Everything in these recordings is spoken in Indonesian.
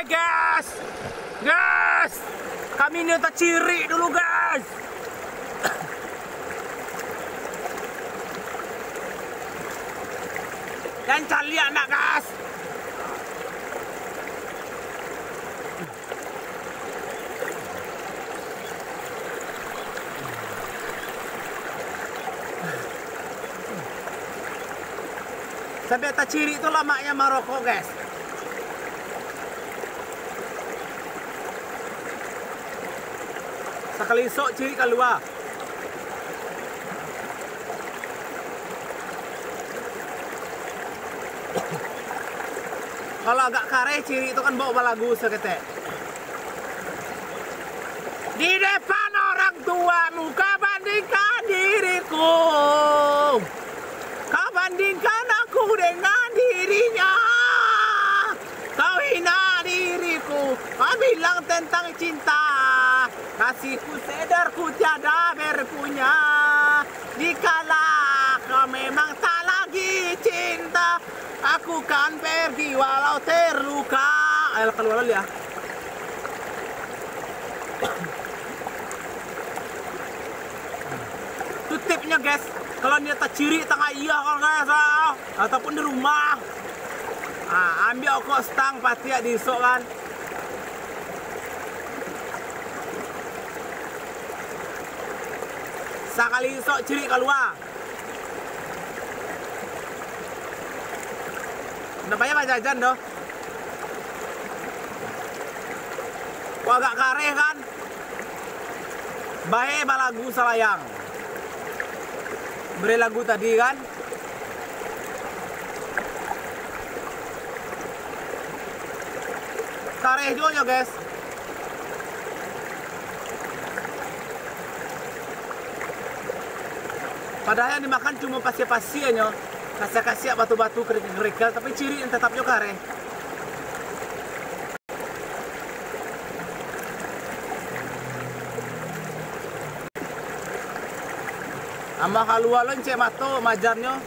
Hai guys. Guys. Kami ini tak ciri dulu guys. Dan cari anak guys. Sampai tak ciri itu lamanya Maroko guys. Sekali sok ciri keluar. Kalau agak kare ciri itu kan bawa balagu seketek. Di depan orang tuamu kau bandingkan diriku. Kau bandingkan aku dengan dirinya. Kau hina diriku. Kau bilang tentang cinta. Kasihku sedarku tiada berpunya. Dikala kau memang tak lagi cinta. Aku kan pergi walau terluka. Ayo keluar ya. Itu guys. Kalau dia tak ciri tengah iya kalau guys. Ataupun di rumah. Ah, ambil kok stang pasti ya disok kan. Sekali sok ciri keluar. Namanya Pak Jajan doh. Kok agak kare kan? Baik balagu selayang. Beri lagu tadi kan? Kare juga guys. Padahal yang dimakan cuma pasir-pasirnya. Kasih-kasih batu-batu kerikil tapi ciri yang tetapnya kare. Ama kalualon cek mato majarnya.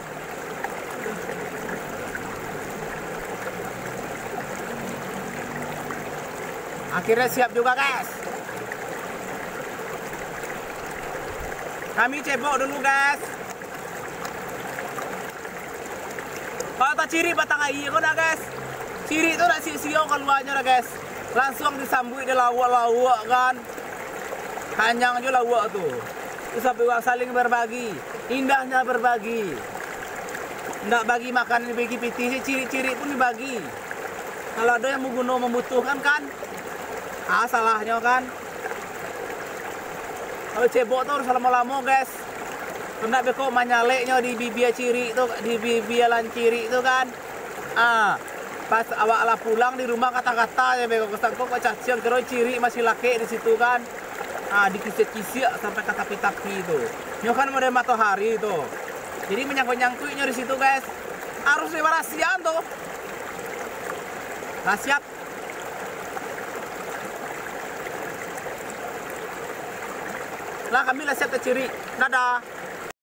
Akhirnya siap juga guys. Kami cebok dulu guys. Kalau tak ciri batang air kau dah guys. Ciri itu nak sio keluarnya dah guys. Langsung disambut dia lawak-lawak kan. Kanyang aja lawak tu. Sampai orang saling berbagi. Indahnya berbagi. Nak bagi makan bagi piti ciri-ciri pun dibagi. Kalau ada yang membunuh membutuhkan kan. Ah salahnya kan. Kalau cebok tuh harus lama-lama guys. Kena beko manyaleknya di bibia ciri itu di bibia lanciri itu kan. Ah, pas awak lah pulang di rumah kata-kata ya beko kesangkok kok cacian kero ciri masih laki di situ kan. Ah, dikisik-kisik sampai ke tapi-tapi itu. Nyo kan model matahari itu. Jadi menyangkut-nyangkutnya di situ guys. Harus diwarasian tuh. Nah, siap. Lah kami lah siap ke ciri. Dadah.